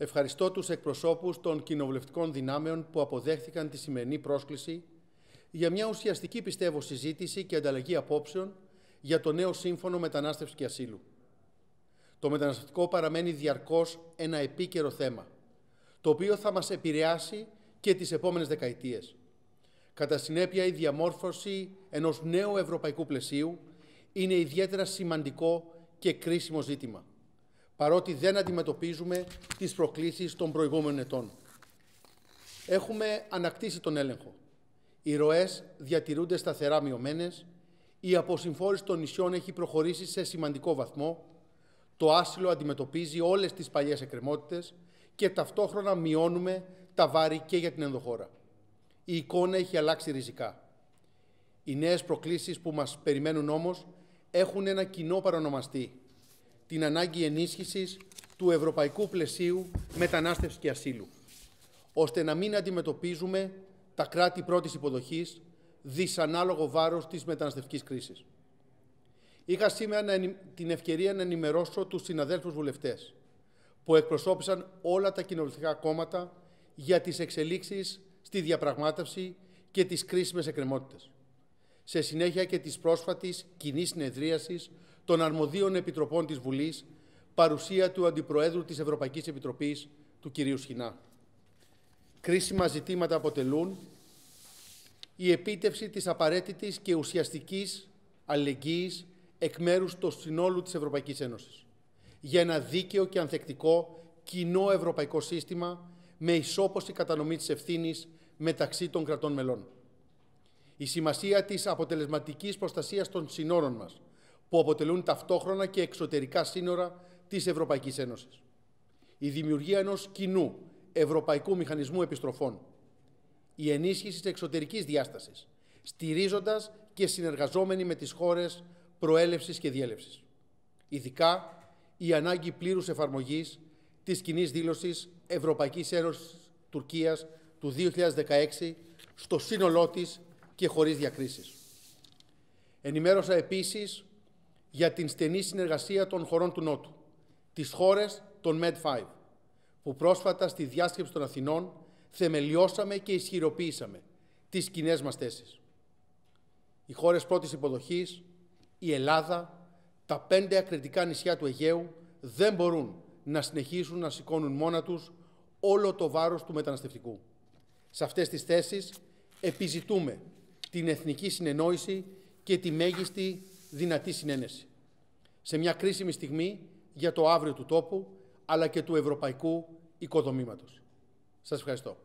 Ευχαριστώ τους εκπροσώπους των κοινοβουλευτικών δυνάμεων που αποδέχθηκαν τη σημερινή πρόσκληση για μια ουσιαστική, πιστεύω, συζήτηση και ανταλλαγή απόψεων για το νέο Σύμφωνο Μετανάστευσης και Ασύλου. Το μεταναστευτικό παραμένει διαρκώς ένα επίκαιρο θέμα, το οποίο θα μας επηρεάσει και τις επόμενες δεκαετίες. Κατά συνέπεια, η διαμόρφωση ενός νέου ευρωπαϊκού πλαισίου είναι ιδιαίτερα σημαντικό και κρίσιμο ζήτημα, παρότι δεν αντιμετωπίζουμε τις προκλήσεις των προηγούμενων ετών. Έχουμε ανακτήσει τον έλεγχο. Οι ροές διατηρούνται σταθερά μειωμένες, η αποσυμφόρηση των νησιών έχει προχωρήσει σε σημαντικό βαθμό, το άσυλο αντιμετωπίζει όλες τις παλιές εκκρεμότητες και ταυτόχρονα μειώνουμε τα βάρη και για την ενδοχώρα. Η εικόνα έχει αλλάξει ριζικά. Οι νέες προκλήσεις που μας περιμένουν όμως έχουν ένα κοινό παρονομαστή, την ανάγκη ενίσχυσης του ευρωπαϊκού πλαισίου μετανάστευσης και ασύλου, ώστε να μην αντιμετωπίζουμε τα κράτη πρώτης υποδοχής δυσανάλογο βάρος της μεταναστευτικής κρίσης. Είχα σήμερα την ευκαιρία να ενημερώσω τους συναδέλφους βουλευτές που εκπροσώπησαν όλα τα κοινοβουλευτικά κόμματα για τις εξελίξεις στη διαπραγμάτευση και τις κρίσιμες εκκρεμότητες. Σε συνέχεια και της πρόσφατης κοινή συνεδρίασης των αρμοδίων επιτροπών της Βουλής, παρουσία του Αντιπροέδρου της Ευρωπαϊκής Επιτροπής, του κ. Σχοινά. Κρίσιμα ζητήματα αποτελούν η επίτευξη της απαραίτητης και ουσιαστικής αλληλεγγύης εκ μέρους του συνόλου της Ευρωπαϊκής Ένωσης για ένα δίκαιο και ανθεκτικό κοινό ευρωπαϊκό σύστημα με ισόποση κατανομής της ευθύνης μεταξύ των κρατών μελών. Η σημασία της αποτελεσματικής προστασίας των συνόρων μας, που αποτελούν ταυτόχρονα και εξωτερικά σύνορα της Ευρωπαϊκής Ένωσης. Η δημιουργία ενός κοινού ευρωπαϊκού μηχανισμού επιστροφών. Η ενίσχυση της εξωτερικής διάστασης, στηρίζοντας και συνεργαζόμενοι με τις χώρες προέλευσης και διέλευσης. Ειδικά η ανάγκη πλήρους εφαρμογής της κοινή δήλωσης Ευρωπαϊκής Ένωσης Τουρκίας του 2016 στο σύνολό της και χωρίς διακρίσεις. Ενημέρωσα επίσης για την στενή συνεργασία των χωρών του Νότου, τις χώρες των MED5, που πρόσφατα στη διάσκεψη των Αθηνών θεμελιώσαμε και ισχυροποίησαμε τις κοινέ μας θέσεις. Οι χώρες πρώτης υποδοχής, η Ελλάδα, τα πέντε ακριτικά νησιά του Αιγαίου δεν μπορούν να συνεχίσουν να σηκώνουν μόνα τους όλο το βάρος του μεταναστευτικού. Σε αυτές τις θέσεις επιζητούμε την εθνική συνεννόηση και τη μέγιστη δυνατή συνένεση. Σε μια κρίσιμη στιγμή για το αύριο του τόπου, αλλά και του ευρωπαϊκού οικοδομήματος. Σας ευχαριστώ.